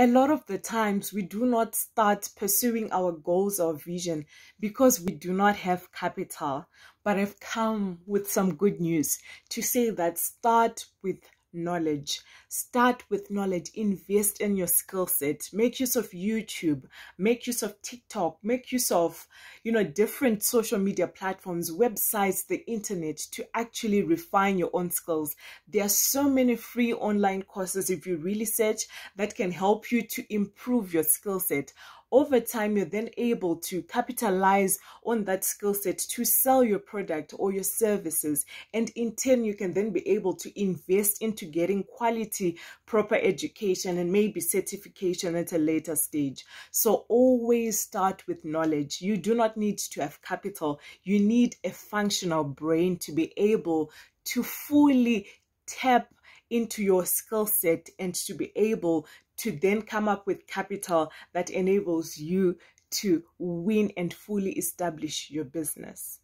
a lot of the times we do not start pursuing our goals or vision because we do not have capital. But I've come with some good news to say that start with knowledge. Start with knowledge. Invest in your skill set. Make use of YouTube. Make use of TikTok. Make use of, you know, different social media platforms, websites, the internet to actually refine your own skills. There are so many free online courses if you really search that can help you to improve your skill set over time you're then able to capitalize on that skill set to sell your product or your services. And in turn you can then be able to invest into getting quality proper education and maybe certification at a later stage. So always start with knowledge. You do not need to have capital. You need a functional brain to be able to fully tap into your skill set and to be able to then come up with capital that enables you to win and fully establish your business.